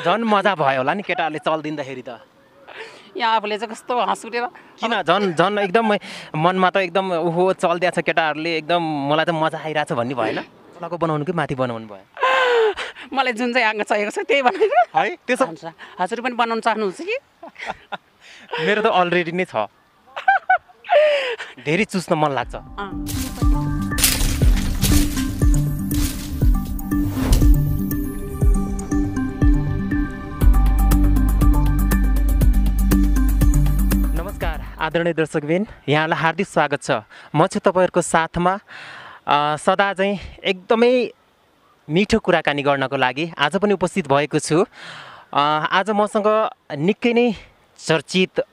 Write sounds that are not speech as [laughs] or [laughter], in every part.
झन् मजा भयो होला नि केटाहरूले चलिदिँदाखेरि त। यहाँ आफूले चाहिँ कस्तो हाँस उठेर किन झन् झन् एकदम मनमा त एकदम ओहो चलिदिएको छ केटाहरूले एकदम मलाई त मजा आइरहेछ भन्ने भएन। तलको बनाउनु कि माथि बनाउनु भयो? मलाई जुन चाहिँ आँगा चाहिएको छ त्यही बनाएर है त्यसो हुन्छ हजुर पनि बनाउनु चाहनुहुन्छ कि? मेरो त अलरेडी नै छ। धेरै चुस्न मन लाग्छ। आदरणीय दर्शकबिन यहाँलाई हार्दिक स्वागत छ। म छु तपाईँहरूको साथमा सदा चाहिँ एकदमै मिठो कुराकानी गर्नको लागि आज पनि उपस्थित भएको छु। आज मसँग निकै नै चर्चित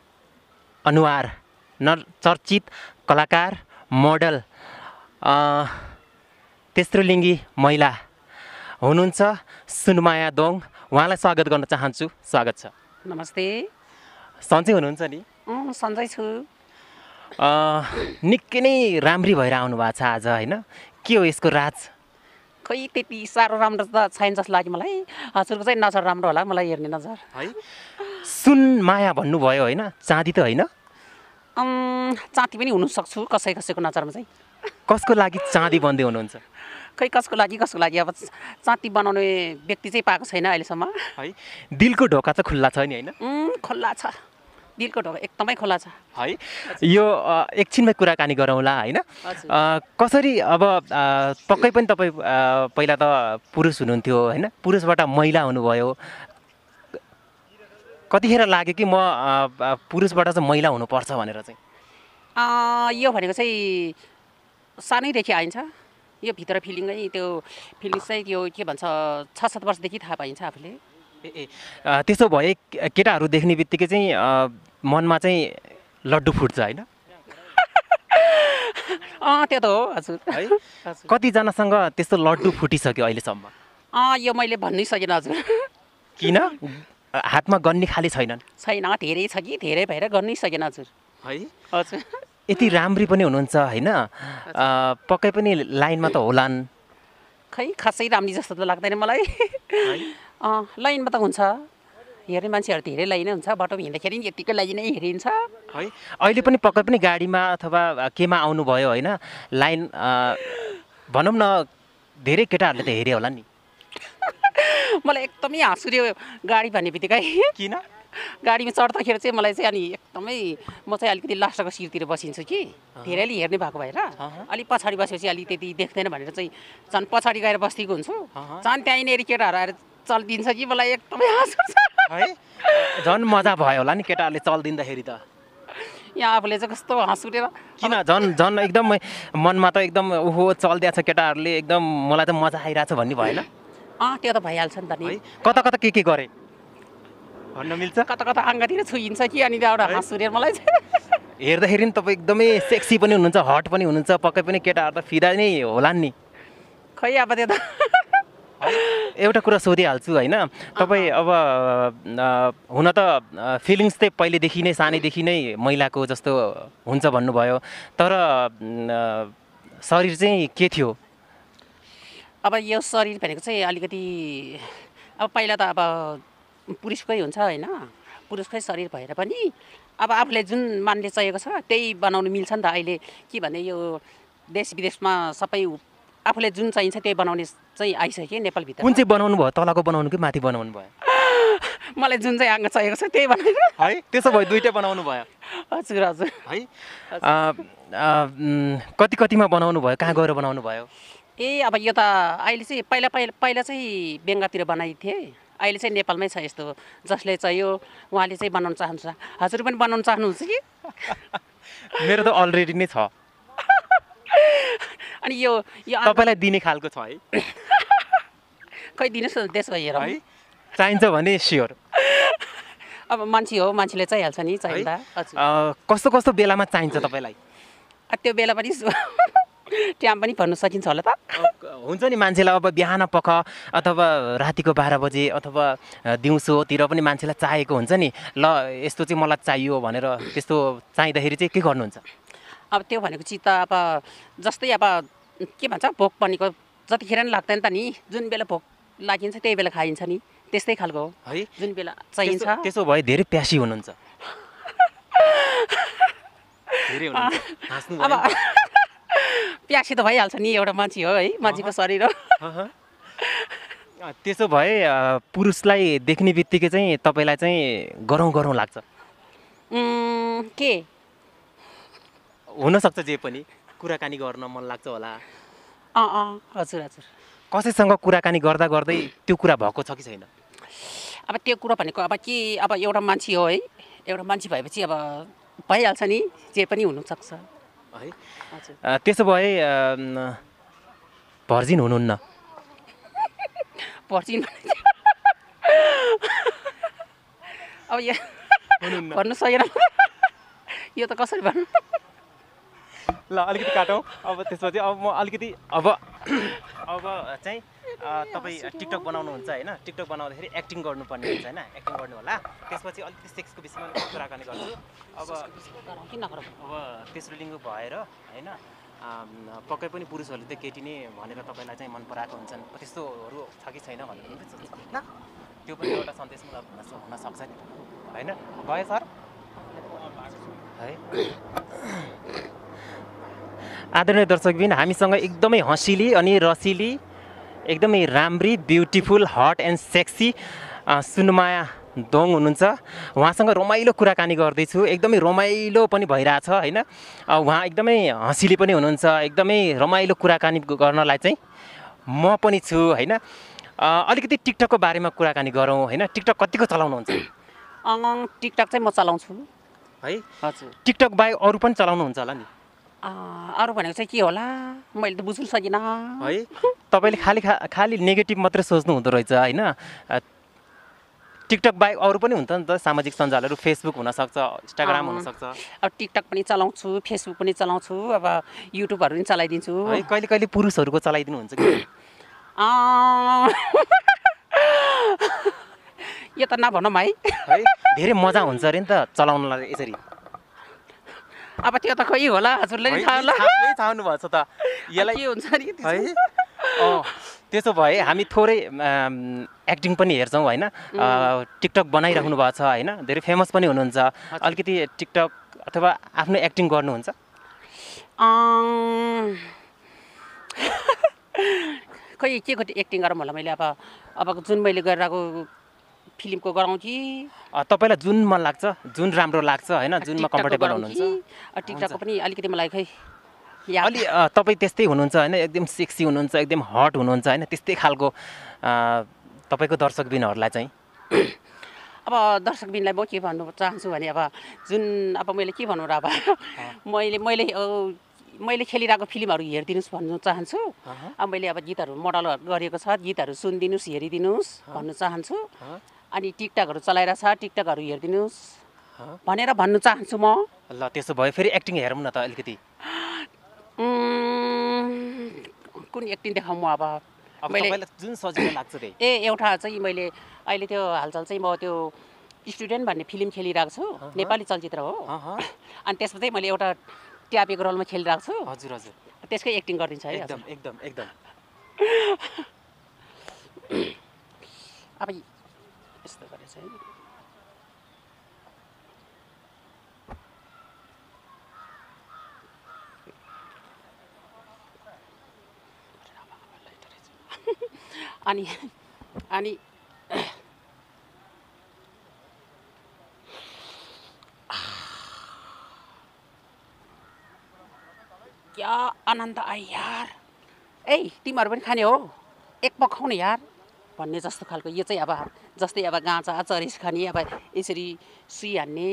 अनुहार न चर्चित कलाकार मोडल तेस्रो लिङ्गी महिला हुनुहुन्छ सुनमाया दोङ। उहाँलाई स्वागत गर्न चाहन्छु। स्वागत छ। नमस्ते। सन्चै हुनुहुन्छ नि? सन्चै छु अ, निकै नै राम्री भएर आउनु भएको छ आज होइन? के हो यसको राज? खै त्यति साह्रो राम्रो त छैन जस्तो लाग्यो मलाई। हजुरको चाहिँ नजर राम्रो होला मलाई हेर्ने नजर। है? सुन माया भन्नुभयो होइन? चाँदी त होइन? चाँती पनि हुनु सक्छु कसै कसैको नजरमा चाहिँ। कसको लागि चाँदी भन्दै हुनुहुन्छ? खै कसको लागि कसको लागि? अब चाँती बनाउने व्यक्ति चाहिँ पाएको छैन अहिलेसम्म। है? दिलको ढोका चाहिँ खुल्ला छ नि होइन? खुल्ला छ। दिलको ढोका एकदमै खुल्ला छ। है? यो एकछिनमै कुराकानी गरौँला होइन? कसरी अब पक्कै पनि तपाईँ पहिला त पुरुष हुनुहुन्थ्यो होइन? पुरुषबाट महिला हुनुभयो। कतिखेर लाग्यो कि म पुरुषबाट चाहिँ महिला हुनुपर्छ भनेर चाहिँ? यो भनेको चाहिँ सानैदेखि आइन्छ। यो भित्र फिलिङै त्यो फिलिङ्स चाहिँ त्यो के भन्छ छ सात वर्षदेखि थाहा पाइन्छ आफूले। ए ए अ, त्यसो भए केटाहरू देख्ने बित्तिकै चाहिँ मनमा चाहिँ लड्डु फुट्छ होइन? [laughs] अँ त्यो त हो हजुर। है? [laughs] कतिजनासँग त्यस्तो लड्डु फुटिसक्यो अहिलेसम्म? अँ यो मैले भन्नै सकिनँ हजुर। किन? हातमा गन्ने खाली छैनन्। छैन धेरै छ कि धेरै भएर गर्नै सकेन हजुर। है? हजुर। यति राम्री पनि हुनुहुन्छ होइन? पक्कै पनि लाइनमा त होलान्। खै खासै राम्री जस्तो त लाग्दैन मलाई। अँ लाइनमा त हुन्छ। हेर्ने मान्छेहरू धेरै लाइनै हुन्छ बाटोमा हिँड्दाखेरि नि यत्तिकै लाइन नै हेरिन्छ। है? अहिले पनि पक्कै पनि गाडीमा अथवा केमा आउनुभयो होइन लाइन भनौँ न धेरै केटाहरूले त हेऱ्यो होला नि। [laughs] मलाई एकदमै हाँस उठ्यो गाडी भन्ने बित्तिकै। किन? गाडीमा चढ्दाखेरि चाहिँ मलाई चाहिँ अनि एकदमै म चाहिँ अलिकति लास्टको सिटतिर बसिन्छु कि। धेरैले हेर्ने भएको भएर। अलिक पछाडि बसेपछि अलिक त्यति देख्दैन भनेर चाहिँ झन् पछाडि गएर बस्तीको हुन्छु। झन् त्यहीँनिर केटाहरू आएर चलिदिन्छ कि मलाई एकदमै हाँस है? झन् मजा भयो होला नि केटाहरूले चलिदिँदाखेरि त। यहाँ आफूले चाहिँ कस्तो हाँस उठेर किन झन् झन् एकदम मनमा त एकदम ओहो चलिदिएको छ केटाहरूले एकदम मलाई त मजा आइरहेछ भन्ने भएन? अँ त्यो त भइहाल्छ नि त नि। कता कता के के गरे? भन्न मिल्छ? कता कता अङ्गातिर छुइन्छ कि अनि त्यहाँबाट हाँस उठेर मलाई चाहिँ। हेर्दाखेरि नि तपाईँ एकदमै सेक्सी पनि हुनुहुन्छ हट पनि हुनुहुन्छ पक्कै पनि केटाहरू त फिदा नै होला नि। खै अब त्यो त एउटा कुरा सोधिहाल्छु होइन? तपाईँ अब हुन त फिलिङ्स चाहिँ पहिलेदेखि नै सानैदेखि नै महिलाको जस्तो हुन्छ भन्नुभयो। तर शरीर चाहिँ के थियो? अब यो शरीर भनेको चाहिँ अलिकति अब पहिला त अब पुरुषकै हुन्छ होइन? पुरुषकै शरीर भएर पनि अब आफूले जुन मान्ने चाहिएको छ त्यही बनाउनु मिल्छ नि त अहिले। के भने यो देश विदेशमा सबै आफूले जुन चाहिन्छ त्यही बनाउने चाहिँ आइसक्यो नेपालभित्र। कुन चाहिँ बनाउनु भयो तलको बनाउनु कि माथि बनाउनु भयो? [laughs] मलाई जुन चाहिँ आँगा चाहिएको छ त्यही बनाएर है? त्यसो भए दुइटै बनाउनु भयो। हजुर हजुर। है? कति कतिमा बनाउनु भयो? कहाँ गएर बनाउनु भयो? ए अब यो त अहिले चाहिँ पहिला पहिला पहिला चाहिँ बेङ्गातिर बनाएको थिएँ। अहिले चाहिँ नेपालमै छ यस्तो। जसले चाहियो उहाँले चाहिँ बनाउन चाहन्छ। हजुर पनि बनाउन चाहनुहुन्छ कि? [laughs] मेरो त अलरेडी नै छ। अनि यो यो तपाईँलाई दिने खालको छ है। [laughs] खै दिनुहोस् न त्यसो हेरौँ। है चाहिन्छ भने स्योर [laughs] अब मान्छे हो मान्छेले चाहिहाल्छ नि चाहिँदा। अ, कस्तो कस्तो बेलामा चाहिन्छ [laughs] तपाईँलाई? त्यो बेला पनि टाइम पनि भन्नु सकिन्छ होला त। हुन्छ नि मान्छेलाई अब बिहान पख अथवा रातिको बाह्र बजे अथवा दिउँसोतिर पनि मान्छेलाई चाहिएको हुन्छ नि। ल यस्तो चाहिँ मलाई चाहियो भनेर त्यस्तो चाहिँदाखेरि चाहिँ के गर्नुहुन्छ? अब त्यो भनेको चित्त अब जस्तै अब के भन्छ भोक भनेको जतिखेर नि लाग्दैन त नि। जुन बेला भोक लागिन्छ त्यही बेला खाइन्छ नि। त्यस्तै खालको हो। है? जुन बेला चाहिन्छ। त्यसो भए धेरै प्यासी हुनुहुन्छ। अब। प्यासी त भइहाल्छ नि एउटा मान्छे हो है मान्छेको शरीर हो। त्यसो भए पुरुषलाई देख्ने बित्तिकै चाहिँ तपाईँलाई चाहिँ गरौँ गरौँ लाग्छ। के? हुनसक्छ जे पनि। कुराकानी गर्न मन लाग्छ होला। अँ अँ। हजुर हजुर। कसैसँग कुराकानी गर्दा गर्दै त्यो कुरा भएको छ कि छैन? अब त्यो कुरो भनेको अब के अब एउटा मान्छे हो है। एउटा मान्छे भएपछि अब भइहाल्छ नि जे पनि हुनसक्छ। है? त्यसो भए भर्जिन हुनुहुन्न। भने अब यो हुनुहुन्न। भन्नु सकेन। यो त कसरी भन्नु? ल अलिकति काटौँ। अब त्यसपछि अब म अलिकति अब अब चाहिँ तपाईँ टिकटक बनाउनुहुन्छ होइन? टिकटक बनाउँदाखेरि एक्टिङ गर्नुपर्ने हुन्छ होइन? एक्टिङ गर्नु होला। त्यसपछि अलिकति सेक्सको विषयमा कुराकानी गर्छु। अब किन अब तेस्रो लिङ्ग भएर होइन पक्कै पनि पुरुषहरूले त केटी नै भनेर तपाईँलाई चाहिँ मन पराएको हुन्छन्। त्यस्तोहरू छ कि छैन भनेर त्यो पनि एउटा सन्देशमूलक हुन स- हुन सक्छ नि होइन? गयो सर। है। आदरणीय दर्शकबिन हामीसँग एकदमै हँसिली अनि रसिली एकदमै राम्री beautiful hot and sexy Sunmaya Dong हुनुहुन्छ। उहाँसँग रमाइलो कुराकानी गर्दैछु। एकदमै रमाइलो पनि भइरहेछ होइन? उहाँ एकदमै हँसिली पनि हुनुहुन्छ। एकदमै रमाइलो कुराकानी गर्नलाई चाहिँ म पनि छु होइन? अलिकति टिकटकको बारेमा कुराकानी गरौँ होइन? टिकटक कतिको चलाउनुहुन्छ? टिकटक चाहिँ म चलाउँछु। है? हजुर। टिकटक बाहेक अरू पनि चलाउनुहुन्छ होला नि? अरू भनेको चाहिँ के होला मैले त बुझ्नु सकिनँ है तपाईँले खालि खा खालि नेगेटिभ मात्रै सोच्नु हुँदो रहेछ होइन टिकटक बाहेक अरू पनि हुन्छ नि त सामाजिक सञ्जालहरू फेसबुक हुनसक्छ इन्स्टाग्राम। हुनसक्छ अब टिकटक पनि चलाउँछु फेसबुक पनि चलाउँछु अब युट्युबहरू पनि चलाइदिन्छु है कहिले कहिले पुरुषहरूको चलाइदिनुहुन्छ कि यो त नभनौँ है है धेरै मजा हुन्छ अरे नि त चलाउनलाई यसरी अब त्यो त खोइ होला हजुरले नै थाहा चाहनु छ त। यसलाई के हुन्छ नि है त्यसो भए हामी थोरै एक्टिङ पनि हेर्छौँ होइन? टिकटक बनाइराख्नु भएको छ होइन? धेरै फेमस पनि हुनुहुन्छ। अलिकति टिकटक अथवा आफ्नो एक्टिङ गर्नुहुन्छ? खोइ के को एक्टिङ गरौँ होला मैले? अब अब जुन मैले गरिरहेको फिल्मको गराउँ कि अ, तपाईँलाई जुन मन लाग्छ जुन राम्रो लाग्छ होइन जुनमा कम्फर्टेबल हुनुहुन्छ। टिकटकको पनि अलिकति मलाई खै अलि तपाईँ त्यस्तै हुनुहुन्छ होइन एकदम सेक्सी हुनुहुन्छ एकदम हट हुनुहुन्छ होइन त्यस्तै खालको तपाईँको दर्शकबिनहरूलाई चाहिँ? [coughs] अब दर्शकबिनलाई म के भन्नु चाहन्छु भने अब जुन अब मैले के भन्नु र अब [laughs] मैले मैले मैले खेलिरहेको फिल्महरू हेरिदिनुहोस् भन्नु चाहन्छु। अब मैले अब गीतहरू मोडल गरिएको छ गीतहरू सुनिदिनुहोस् हेरिदिनुहोस् भन्नु चाहन्छु। अनि टिकटकहरू चलाइरहेको छ टिकटकहरू हेरिदिनुहोस्। भनेर भन्नु चाहन्छु म। ल त्यसो भए फेरि एक्टिङ हेरौँ न त अलिकति। कुन एक्टिङ देखाउँ म अब? मैले जुन सजिलो लाग्छ ए एउटा चाहिँ मैले अहिले त्यो हालचाल चाहिँ म त्यो स्टुडेन्ट भन्ने फिल्म खेलिरहेको छु नेपाली चलचित्र हो। अनि त्यसमा चाहिँ मैले एउटा ट्यापेको रोलमा खेलिरहेको छु। हजुर हजुर। त्यसकै एक्टिङ गरिदिन्छ है। एकदम एकदम एकदम। अब अनि अनि क्या आनन्द आयो यार। ए तिमीहरू पनि खाने हो। एक न यार। भन्ने जस्तो खालको यो चाहिँ अब जस्तै अब गाँचा चरिस खाने अब यसरी सुई हान्ने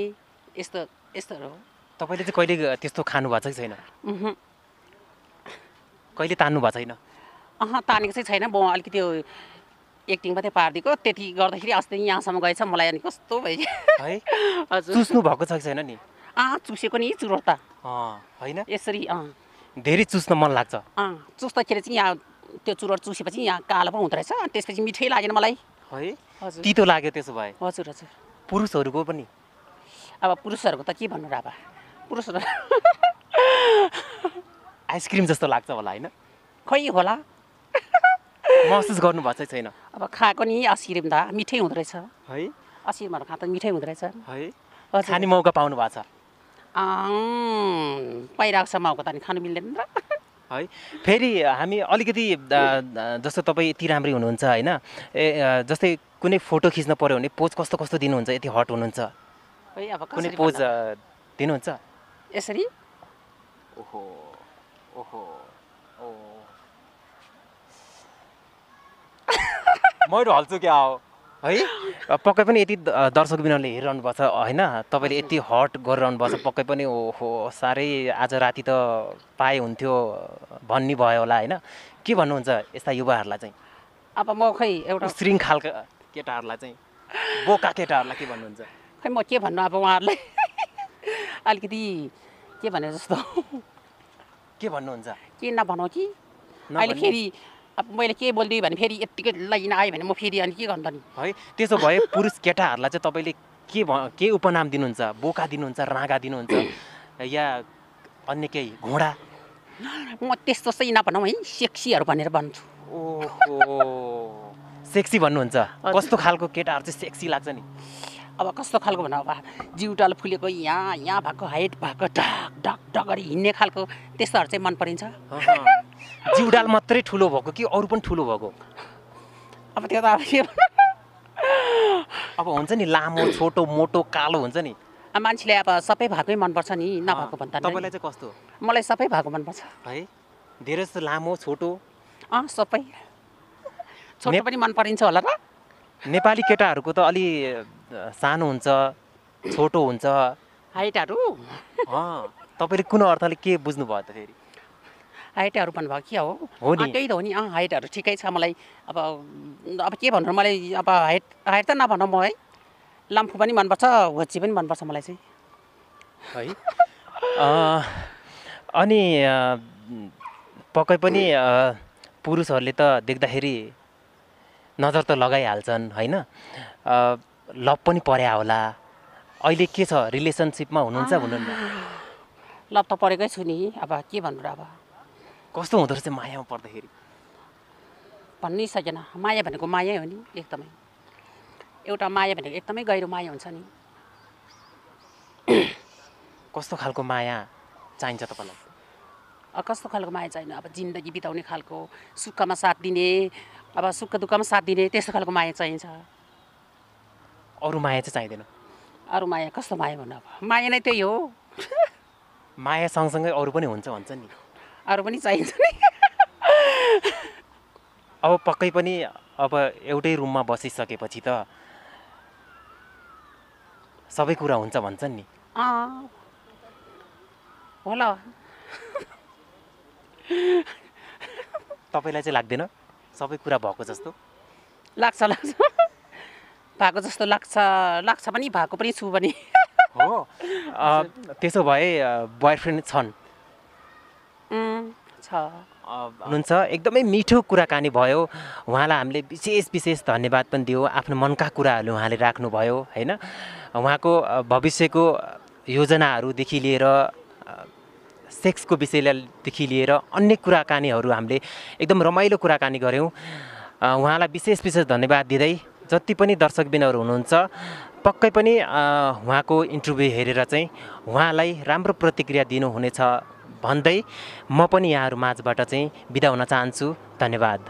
यस्तो यस्तोहरू हो। तपाईँले चाहिँ कहिले त्यस्तो खानु भएको छ कि छैन। कहिले तान्नु भएको छैन? अह तानेको चाहिँ छैन। म अलिकति एक्टिङ मात्रै पारिदिएको। त्यति गर्दाखेरि अस्ति यहाँसम्म गएछ मलाई अनि कस्तो भयो? है? [laughs] हजुर। चुस्नु भएको छ कि छैन नि? अँ चुसेको नि चुरोट त। अँ, होइन? यसरी अँ धेरै चुस्न मन लाग्छ। अँ चुस्दाखेरि चाहिँ यहाँ त्यो चुरोट चुसेपछि यहाँ कालो पो हुँदो रहेछ अनि त्यसपछि मिठै लागेन मलाई। है? हजुर। तितो लाग्यो त्यसो भए। हजुर हजुर। पुरुषहरूको पनि? अब पुरुषहरूको त के भन्नु र अब? पुरुषहरू [laughs] आइसक्रिम जस्तो लाग्छ होला होइन? खै होला। महसुस गर्नुभएको चाहिँ छैन? अब खाएको नि असिर हुँदा मिठै हुँदो रहेछ है असिरबाट खाँदा मिठै हुँदो रहेछ है खाने मौका पाउनु भएको छ। पाइरहेको छ माउको त अनि खानु मिल्दैन र है। फेरि हामी अलिकति जस्तो तपाईँ यति राम्रै हुनुहुन्छ होइन? ए जस्तै कुनै फोटो खिच्न पऱ्यो भने पोज कस्तो कस्तो दिनुहुन्छ यति हट हुनुहुन्छ? है अब कुनै पोज दिनुहुन्छ? यसरी? ओहो ओहो ओ। [laughs] मैले हल्छु क्या? हो है? पक्कै पनि यति दर्शक बिनले हेरिरहनु भएको छ होइन? तपाईँले यति हट गरिरहनु भएको छ पक्कै पनि ओहो साह्रै आज राति त पाए हुन्थ्यो भन्ने भयो होला होइन? के भन्नुहुन्छ यस्ता युवाहरूलाई चाहिँ? अब म खै एउटा श्रृङ्ख खालका केटाहरूलाई चाहिँ बोका केटाहरूलाई के भन्नुहुन्छ? खै म के भन्नु अब उहाँहरूलाई? अलिकति के भने जस्तो। के भन्नुहुन्छ? के नभनौँ कि। अहिले फेरि अब मैले के बोलिदिएँ भने फेरि यत्तिकै लाइन आयो भने म फेरि अनि के गर्नु त नि है त्यसो भए पुरुष केटाहरूलाई चाहिँ तपाईँले के भ के उपनाम दिनुहुन्छ? बोका दिनुहुन्छ राँगा दिनुहुन्छ? या अन्य केही घोडा? म त्यस्तो चाहिँ नभनौँ है सेक्सीहरू भनेर भन्छु। ओहो। सेक्सी भन्नुहुन्छ? कस्तो खालको केटाहरू चाहिँ सेक्सी लाग्छ नि? अब कस्तो खालको भन्नु अब जिउटाल फुलेको यहाँ यहाँ भएको हाइट भएको ढक ढक ढक गरी हिँड्ने खालको त्यस्तोहरू चाहिँ मन परिन्छ। जिउडाल मात्रै ठुलो भएको कि अरू पनि ठुलो भएको? अब त्यो त अब के? अब हुन्छ नि लामो छोटो मोटो कालो हुन्छ नि। मान्छेले अब सबै भएकै मनपर्छ नि नभएको भन्दा। तपाईँलाई चाहिँ कस्तो? मलाई सबै भएको मनपर्छ। है धेरै जस्तो लामो छोटो। अँ सबै। छोटो पनि मन परिन्छ होला र नेपाली केटाहरूको त अलि सानो हुन्छ छोटो हुन्छ। हाइटहरू? तपाईँले कुन अर्थले के बुझ्नुभयो त फेरि? हाइटहरू भन्नुभयो के हो? हो नि। त्यही त हो नि। अँ हाइटहरू ठिकै छ मलाई। अब अब के भन्नु मलाई अब हाइट हाइट त नभनौँ म है। लाम्फू पनि मनपर्छ होची पनि मनपर्छ मलाई चाहिँ। है? अनि पक्कै पनि पुरुषहरूले त देख्दाखेरि नजर त लगाइहाल्छन् होइन? लभ पनि पर्या होला। अहिले के छ? रिलेसनसिपमा हुनुहुन्छ हुनुहुन्न लभ त परेकै छु नि। अब के भन्नु र अब? कस्तो हुँदो रहेछ मायामा पर्दाखेरि? भन्नै सकेन। माया भनेको माया हो नि एकदमै। एउटा माया भनेको एकदमै गहिरो माया हुन्छ नि। [clears throat] कस्तो खालको माया चाहिन्छ तपाईँलाई? कस्तो खालको माया चाहिने? अब जिन्दगी बिताउने खालको सुखमा साथ दिने अब सुख दुःखमा साथ दिने त्यस्तो खालको माया चाहिन्छ। अरू माया चाहिँ चाहिँदैन। अरू माया कस्तो माया भन्नु अब? माया नै त्यही हो। माया सँगसँगै अरू पनि हुन्छ भन्छ नि। अरू पनि चाहिन्छ नि। अब पक्कै पनि अब एउटै रुममा बसिसकेपछि त सबै कुरा हुन्छ भन्छन् नि। होला। तपाईँलाई चाहिँ लाग्दैन? सबै कुरा भएको जस्तो? लाग्छ लाग्छ। भएको जस्तो लाग्छ। लाग्छ पनि भएको पनि छु पनि। हो? त्यसो भए बोयफ्रेन्ड छन्। छ। हुनुहुन्छ। एकदमै मिठो कुराकानी भयो। उहाँलाई हामीले विशेष विशेष धन्यवाद पनि दियो। आफ्नो मनका कुराहरू उहाँले राख्नुभयो होइन? उहाँको भविष्यको योजनाहरूदेखि लिएर सेक्सको विषयदेखि लिएर अन्य कुराकानीहरू हामीले एकदम रमाइलो कुराकानी गऱ्यौँ। उहाँलाई विशेष विशेष धन्यवाद दिँदै जति पनि दर्शकबिनहरू हुनुहुन्छ पक्कै पनि उहाँको इन्टरभ्यू हेरेर चाहिँ उहाँलाई राम्रो प्रतिक्रिया दिनुहुनेछ भन्दै म पनि यहाँहरू माझबाट चाहिँ बिदा हुन चाहन्छु। धन्यवाद।